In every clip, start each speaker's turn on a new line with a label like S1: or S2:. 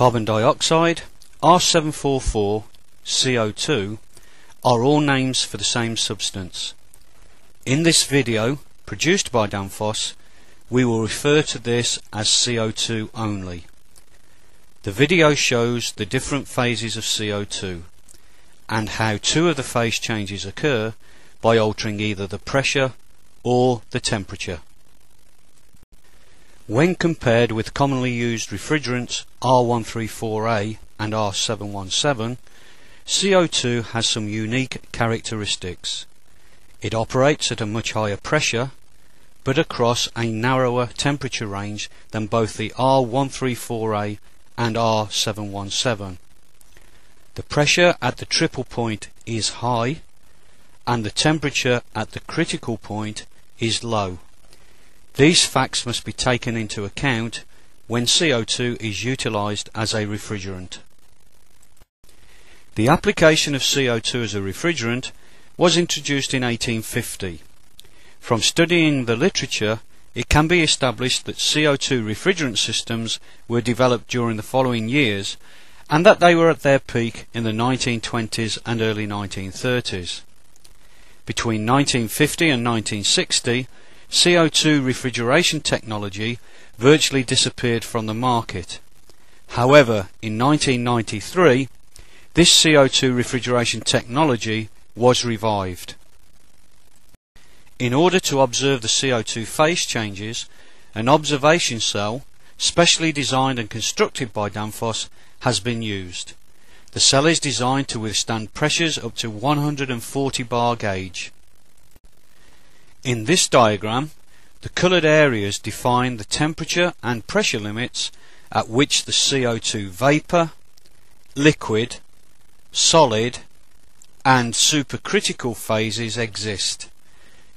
S1: carbon dioxide, R744, CO2 are all names for the same substance. In this video, produced by Danfoss, we will refer to this as CO2 only. The video shows the different phases of CO2 and how two of the phase changes occur by altering either the pressure or the temperature. When compared with commonly used refrigerants R134A and R717, CO2 has some unique characteristics. It operates at a much higher pressure, but across a narrower temperature range than both the R134A and R717. The pressure at the triple point is high, and the temperature at the critical point is low. These facts must be taken into account when CO2 is utilized as a refrigerant. The application of CO2 as a refrigerant was introduced in 1850. From studying the literature, it can be established that CO2 refrigerant systems were developed during the following years and that they were at their peak in the 1920s and early 1930s. Between 1950 and 1960, CO2 refrigeration technology virtually disappeared from the market. However, in 1993, this CO2 refrigeration technology was revived. In order to observe the CO2 phase changes, an observation cell, specially designed and constructed by Danfoss, has been used. The cell is designed to withstand pressures up to 140 bar gauge. In this diagram, the coloured areas define the temperature and pressure limits at which the CO2 vapour, liquid, solid and supercritical phases exist.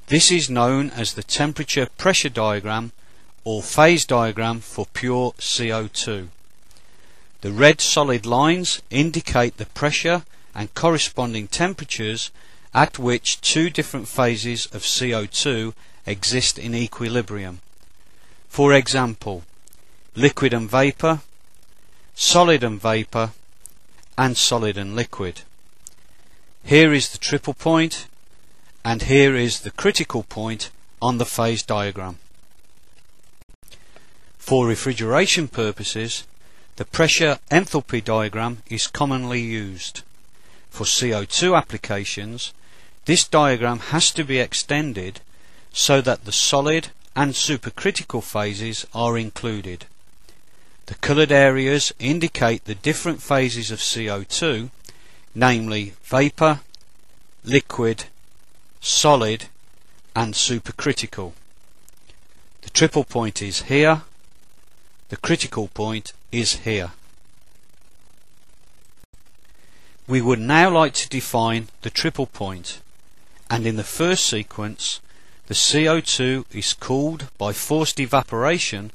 S1: This is known as the temperature pressure diagram or phase diagram for pure CO2. The red solid lines indicate the pressure and corresponding temperatures at which two different phases of CO2 exist in equilibrium. For example, liquid and vapour, solid and vapour, and solid and liquid. Here is the triple point and here is the critical point on the phase diagram. For refrigeration purposes, the pressure enthalpy diagram is commonly used. For CO2 applications, this diagram has to be extended so that the solid and supercritical phases are included. The coloured areas indicate the different phases of CO2, namely vapour, liquid, solid and supercritical. The triple point is here, the critical point is here. We would now like to define the triple point and in the first sequence the CO2 is cooled by forced evaporation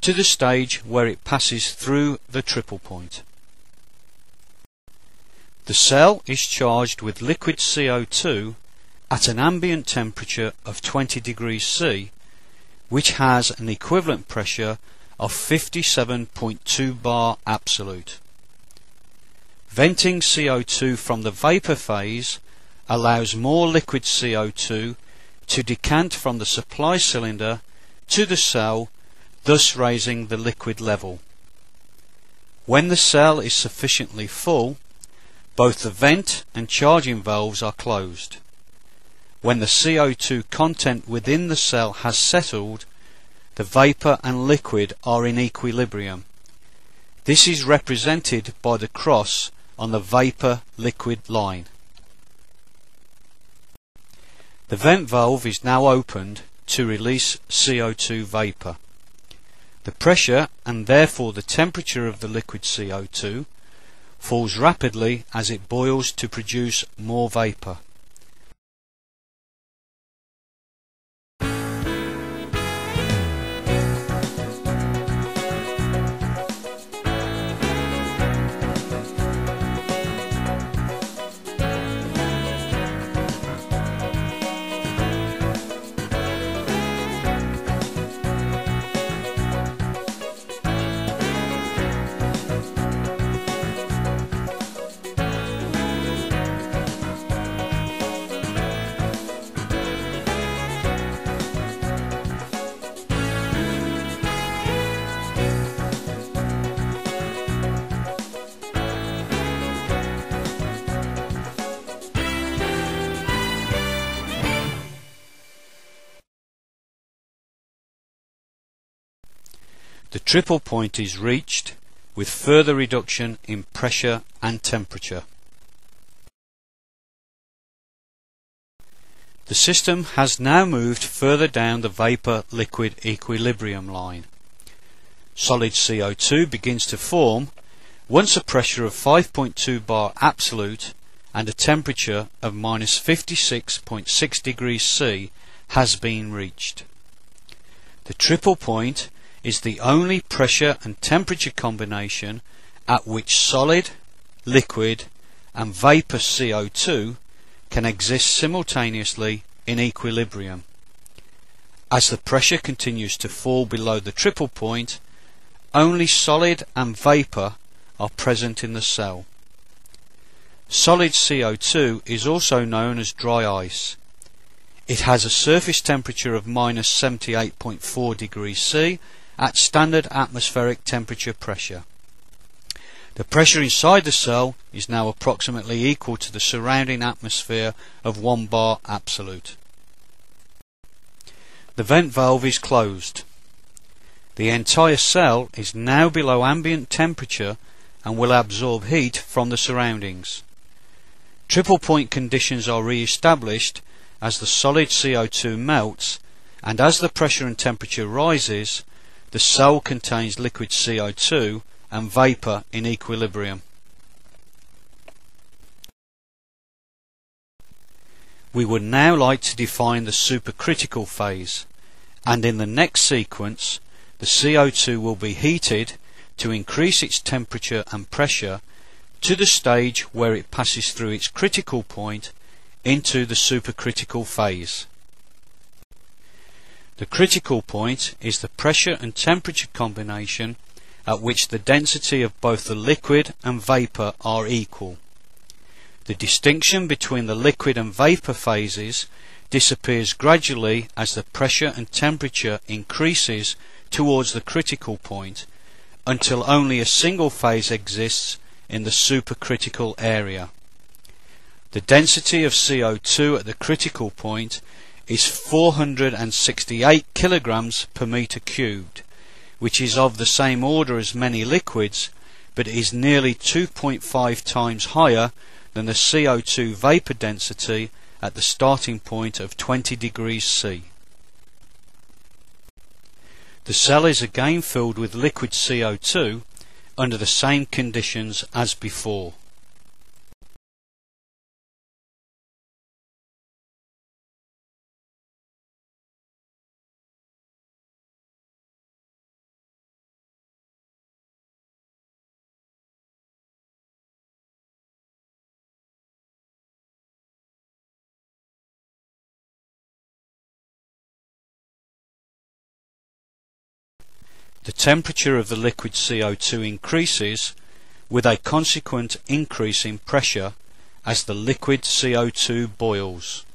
S1: to the stage where it passes through the triple point. The cell is charged with liquid CO2 at an ambient temperature of 20 degrees C, which has an equivalent pressure of 57.2 bar absolute. Venting CO2 from the vapor phase allows more liquid CO2 to decant from the supply cylinder to the cell thus raising the liquid level. When the cell is sufficiently full, both the vent and charging valves are closed. When the CO2 content within the cell has settled, the vapour and liquid are in equilibrium. This is represented by the cross on the vapour-liquid line. The vent valve is now opened to release CO2 vapour. The pressure and therefore the temperature of the liquid CO2 falls rapidly as it boils to produce more vapour. The triple point is reached with further reduction in pressure and temperature. The system has now moved further down the vapor-liquid equilibrium line. Solid CO2 begins to form once a pressure of 5.2 bar absolute and a temperature of minus 56.6 degrees C has been reached. The triple point is the only pressure and temperature combination at which solid, liquid and vapor CO2 can exist simultaneously in equilibrium. As the pressure continues to fall below the triple point, only solid and vapor are present in the cell. Solid CO2 is also known as dry ice. It has a surface temperature of minus 78.4 degrees C at standard atmospheric temperature pressure. The pressure inside the cell is now approximately equal to the surrounding atmosphere of 1 bar absolute. The vent valve is closed. The entire cell is now below ambient temperature and will absorb heat from the surroundings. Triple point conditions are re-established as the solid CO2 melts and as the pressure and temperature rises, the cell contains liquid CO2 and vapor in equilibrium. We would now like to define the supercritical phase and in the next sequence the CO2 will be heated to increase its temperature and pressure to the stage where it passes through its critical point into the supercritical phase. The critical point is the pressure and temperature combination at which the density of both the liquid and vapor are equal. The distinction between the liquid and vapor phases disappears gradually as the pressure and temperature increases towards the critical point until only a single phase exists in the supercritical area. The density of CO2 at the critical point is 468 kilograms per meter cubed which is of the same order as many liquids, but is nearly 2.5 times higher than the CO2 vapor density at the starting point of 20 degrees C. The cell is again filled with liquid CO2 under the same conditions as before. The temperature of the liquid CO2 increases with a consequent increase in pressure as the liquid CO2 boils.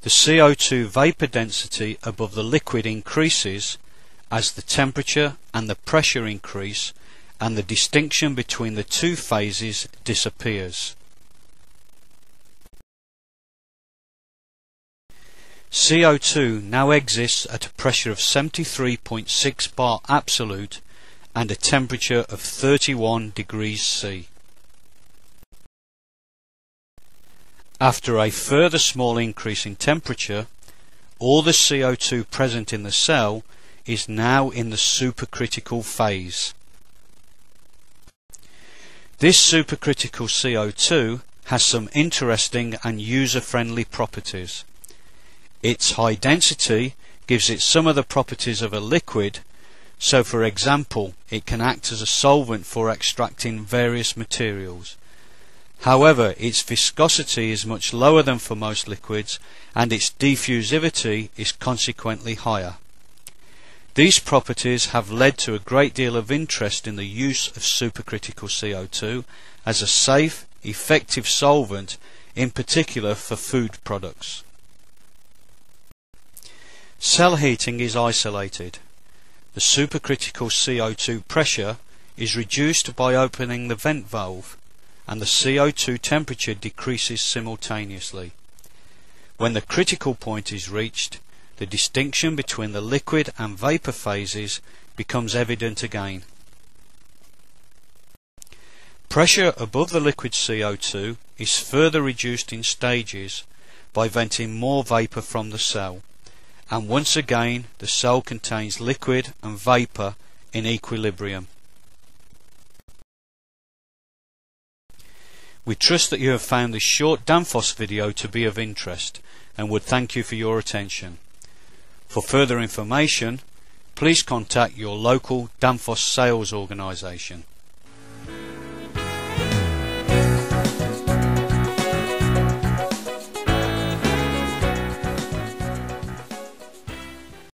S1: The CO2 vapor density above the liquid increases as the temperature and the pressure increase and the distinction between the two phases disappears. CO2 now exists at a pressure of 73.6 bar absolute and a temperature of 31 degrees C. After a further small increase in temperature, all the CO2 present in the cell is now in the supercritical phase. This supercritical CO2 has some interesting and user-friendly properties. Its high density gives it some of the properties of a liquid, so for example it can act as a solvent for extracting various materials. However, its viscosity is much lower than for most liquids and its diffusivity is consequently higher. These properties have led to a great deal of interest in the use of supercritical CO2 as a safe, effective solvent, in particular for food products. Cell heating is isolated. The supercritical CO2 pressure is reduced by opening the vent valve and the CO2 temperature decreases simultaneously. When the critical point is reached, the distinction between the liquid and vapour phases becomes evident again. Pressure above the liquid CO2 is further reduced in stages by venting more vapour from the cell and once again the cell contains liquid and vapour in equilibrium. We trust that you have found this short Danfoss video to be of interest and would thank you for your attention. For further information, please contact your local Danfoss sales organisation.